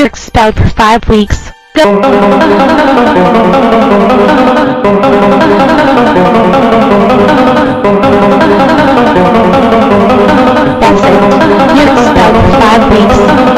You're expelled for five weeks. That's it. You're expelled for five weeks.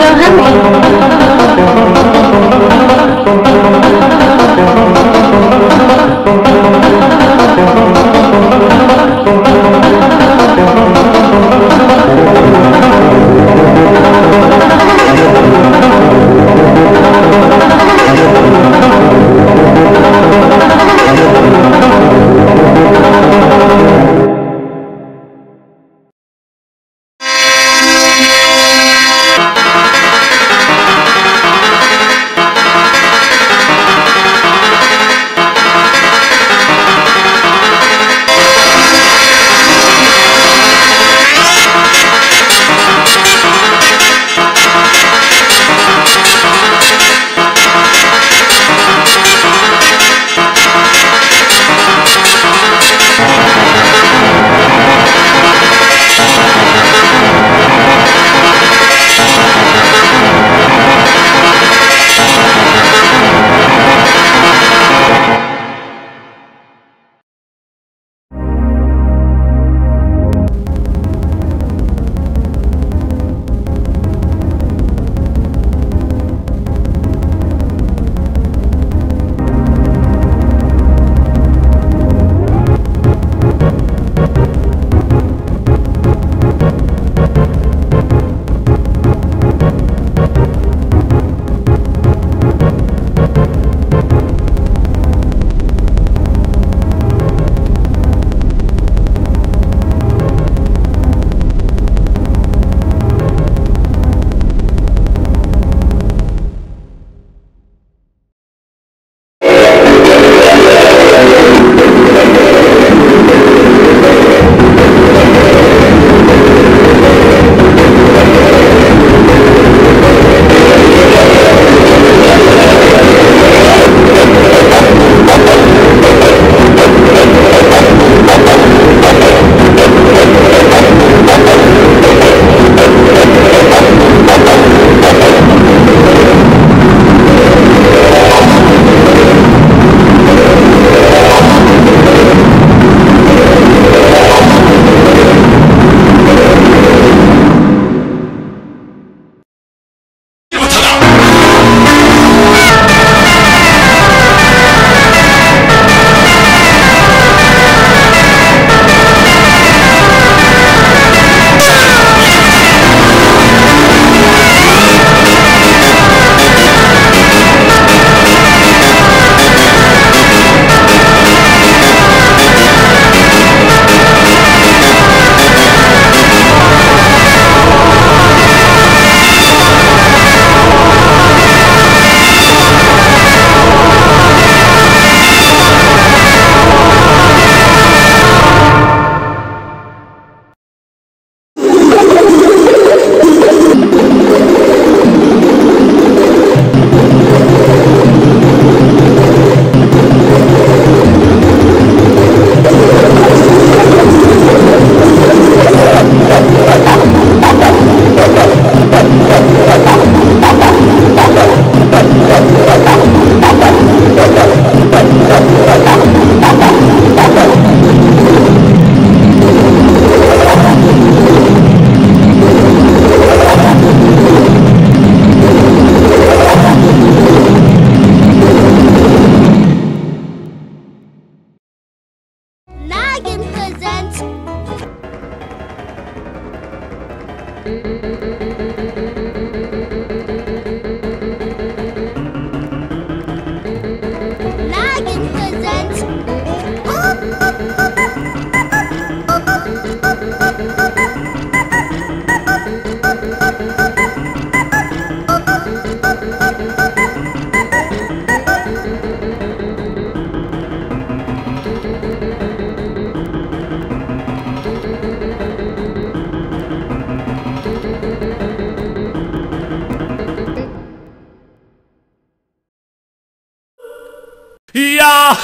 Iya.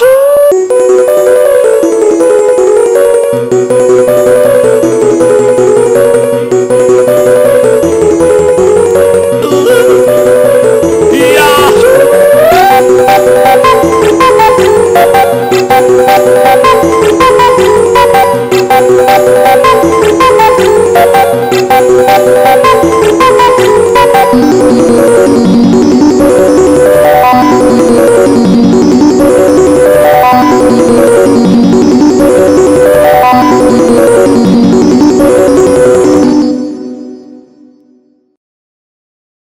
Yahoo! Yahoo!